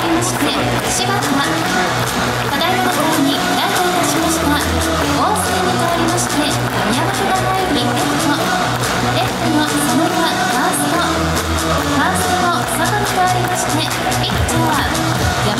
わりまして柴田ただいまからに来場いたしました大瀬に代わりまして宮本が入りレフトレフトの佐野がファーストファーストの佐野に代わりましてピッチャー山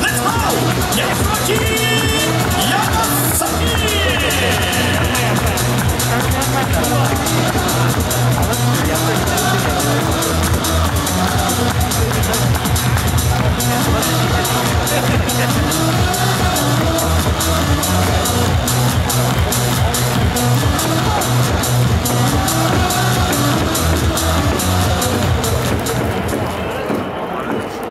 Let's go! Yes!